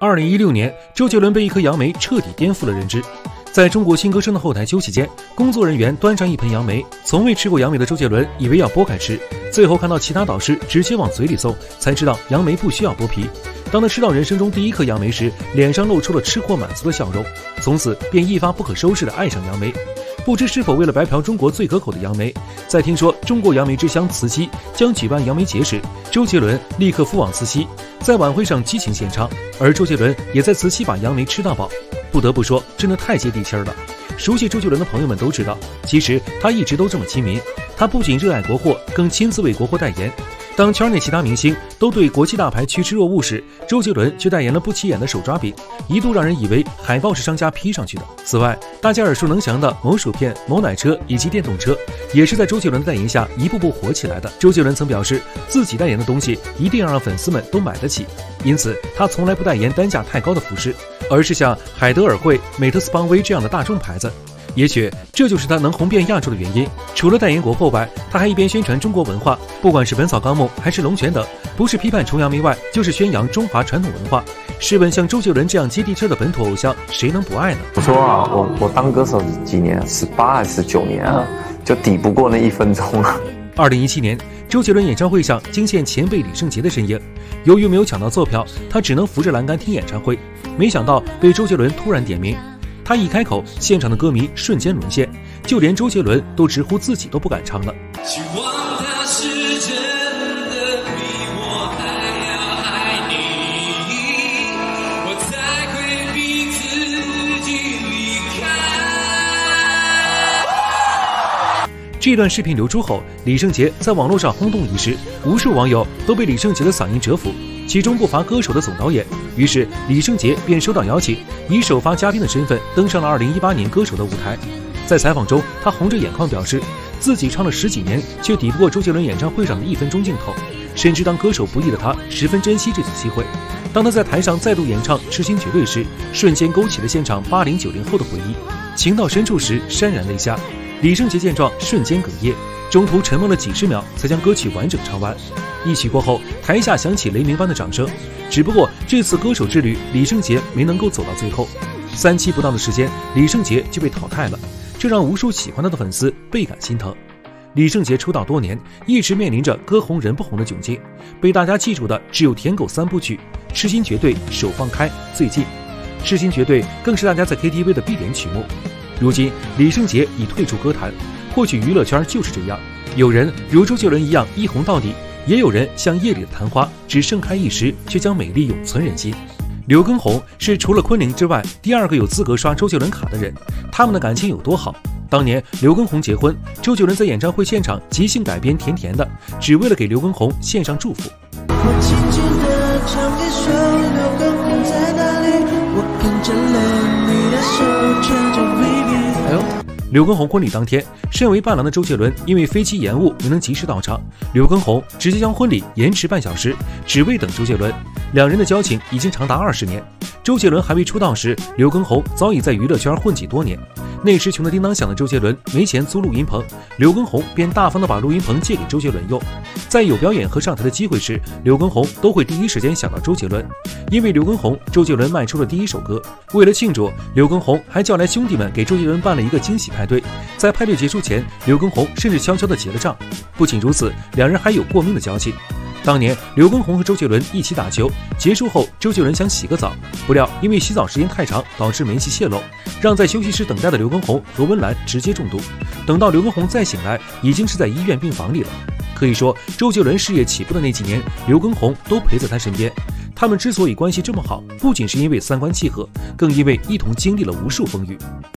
二零一六年，周杰伦被一颗杨梅彻底颠覆了认知。在中国新歌声的后台休息间，工作人员端上一盆杨梅，从未吃过杨梅的周杰伦以为要剥开吃，最后看到其他导师直接往嘴里送，才知道杨梅不需要剥皮。当他吃到人生中第一颗杨梅时，脸上露出了吃货满足的笑容，从此便一发不可收拾地爱上杨梅。不知是否为了白嫖中国最可口的杨梅，在听说中国杨梅之乡慈溪将举办杨梅节时，周杰伦立刻赴往慈溪，在晚会上激情献唱，而周杰伦也在慈溪把杨梅吃到饱。不得不说，真的太接地气儿了。熟悉周杰伦的朋友们都知道，其实他一直都这么亲民。他不仅热爱国货，更亲自为国货代言。当圈内其他明星都对国际大牌趋之若鹜时，周杰伦却代言了不起眼的手抓饼，一度让人以为海报是商家 P 上去的。此外，大家耳熟能详的某薯片、某奶车以及电动车，也是在周杰伦的代言下一步步火起来的。周杰伦曾表示，自己代言的东西一定要让粉丝们都买得起，因此他从来不代言单价太高的服饰，而是像海德尔惠、美特斯邦威这样的大众牌子。也许这就是他能红遍亚洲的原因。除了代言国货外，他还一边宣传中国文化，不管是《本草纲目》还是《龙泉》等，不是批判崇洋媚外，就是宣扬中华传统文化。试问，像周杰伦这样接地气的本土偶像，谁能不爱呢？我说啊，我我当歌手几年？十八还是九年啊？就抵不过那一分钟了！二零一七年，周杰伦演唱会上惊现前辈李圣杰的身影，由于没有抢到座票，他只能扶着栏杆听演唱会，没想到被周杰伦突然点名。他一开口，现场的歌迷瞬间沦陷，就连周杰伦都直呼自己都不敢唱了。这段视频流出后，李圣杰在网络上轰动一时，无数网友都被李圣杰的嗓音折服。其中不乏歌手的总导演，于是李圣杰便收到邀请，以首发嘉宾的身份登上了2018年歌手的舞台。在采访中，他红着眼眶表示，自己唱了十几年，却抵不过周杰伦演唱会上的一分钟镜头。深知当歌手不易的他，十分珍惜这次机会。当他在台上再度演唱《痴心绝对》时，瞬间勾起了现场八零九零后的回忆，情到深处时潸然泪下。李圣杰见状，瞬间哽咽，中途沉默了几十秒，才将歌曲完整唱完。一曲过后，台下响起雷鸣般的掌声。只不过这次歌手之旅，李圣杰没能够走到最后。三期不到的时间，李圣杰就被淘汰了，这让无数喜欢他的粉丝倍感心疼。李圣杰出道多年，一直面临着歌红人不红的窘境，被大家记住的只有舔狗三部曲：痴心绝对、手放开、最近。痴心绝对更是大家在 KTV 的必点曲目。如今，李圣杰已退出歌坛，或许娱乐圈就是这样，有人如周杰伦一样一红到底。也有人像夜里的昙花，只盛开一时，却将美丽永存人心。刘畊宏是除了昆凌之外第二个有资格刷周杰伦卡的人。他们的感情有多好？当年刘畊宏结婚，周杰伦在演唱会现场即兴改编《甜甜的》，只为了给刘畊宏献上祝福。刘畊宏婚礼当天，身为伴郎的周杰伦因为飞机延误没能及时到场，刘畊宏直接将婚礼延迟半小时，只为等周杰伦。两人的交情已经长达二十年。周杰伦还未出道时，刘畊宏早已在娱乐圈混迹多年。那时穷得叮当响的周杰伦没钱租录音棚，刘畊宏便大方的把录音棚借给周杰伦用。在有表演和上台的机会时，刘畊宏都会第一时间想到周杰伦，因为刘畊宏，周杰伦卖出了第一首歌。为了庆祝，刘畊宏还叫来兄弟们给周杰伦办了一个惊喜派对。在派对结束前，刘畊宏甚至悄悄的结了账。不仅如此，两人还有过命的交情。当年刘畊宏和周杰伦一起打球，结束后周杰伦想洗个澡，不料因为洗澡时间太长，导致煤气泄漏，让在休息室等待的刘畊宏和温岚直接中毒。等到刘畊宏再醒来，已经是在医院病房里了。可以说，周杰伦事业起步的那几年，刘畊宏都陪在他身边。他们之所以关系这么好，不仅是因为三观契合，更因为一同经历了无数风雨。